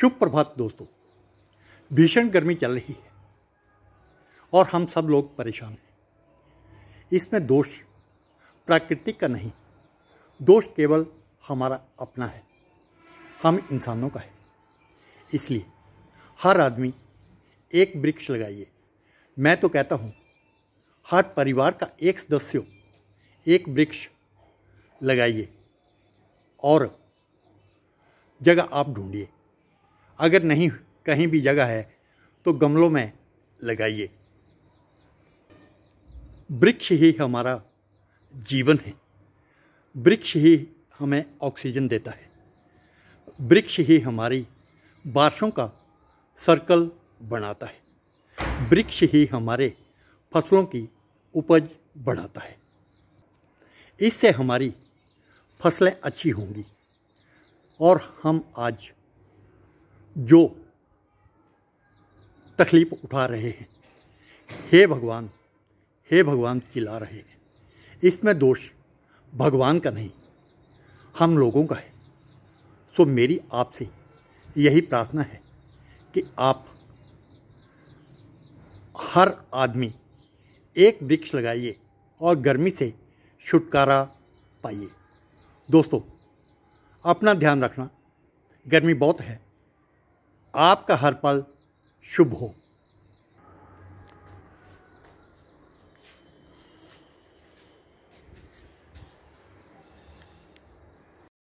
शुभ प्रभात दोस्तों। भीषण गर्मी चल रही है और हम सब लोग परेशान हैं। इसमें दोष प्राकृतिक का नहीं, दोष केवल हमारा अपना है। हम इंसानों का है। इसलिए हर आदमी एक वृक्ष लगाइए। मैं तो कहता हूँ, हर परिवार का एक सदस्य एक वृक्ष लगाइए और जगह आप ढूंढिए। अगर नहीं, कहीं भी जगह है तो गमलों में लगाइए। वृक्ष ही हमारा जीवन है। वृक्ष ही हमें ऑक्सीजन देता है। वृक्ष ही हमारी बारिशों का सर्कल बनाता है। वृक्ष ही हमारे फ़सलों की उपज बढ़ाता है। इससे हमारी फ़सलें अच्छी होंगी और हम आज जो तकलीफ़ उठा रहे हैं। हे भगवान हे भगवान चिल्ला रहे हैं। इसमें दोष भगवान का नहीं, हम लोगों का है। सो मेरी आपसे यही प्रार्थना है कि आप हर आदमी एक वृक्ष लगाइए और गर्मी से छुटकारा पाइए। दोस्तों, अपना ध्यान रखना, गर्मी बहुत है। आपका हर पल शुभ हो।